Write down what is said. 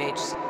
image.